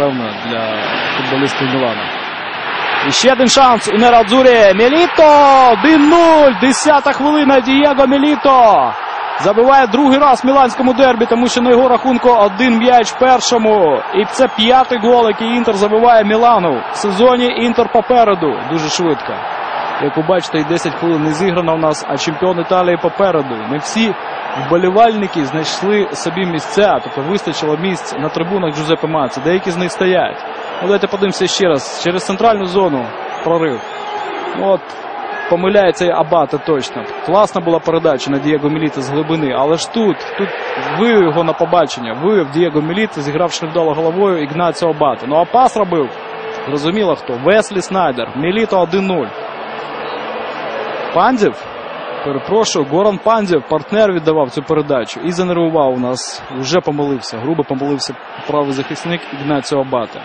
напевно, для футболістів Мілана. І ще один шанс у Нерадзурі. Меліто! 1-0. Десята хвилина. Дієго Меліто. Забиває другий раз в міланському дербі, тому що на його рахунку один м'яч першому. І це п'ятий гол, який Інтер забиває Мілану. В сезоні Інтер попереду. Дуже швидко. Як ви бачите, і 10 хвилин не зіграно у нас, а чемпіон Італії попереду. Не всі вболівальники знайшли собі місця, тобто вистачило місць на трибунах Джузеппе Маці. Деякі з них стоять. Ну, давайте подивимося ще раз. Через центральну зону прорив. От, помиляється і Абате точно. Класна була передача на Дієго Міліта з глибини, але ж тут, тут вивів його на побачення, вивів Дієго Міліта, зігравши невдало головою Ігнаціо Абате. Ну а пас робив, зрозуміло хто, Веслі Снайдер, Міліто 1-0. Пандів, перепрошую, Горан Пандів, партнер віддавав цю передачу і занервував у нас. Вже помилився. Грубо помилився правий захисник Ігнаціо Абате.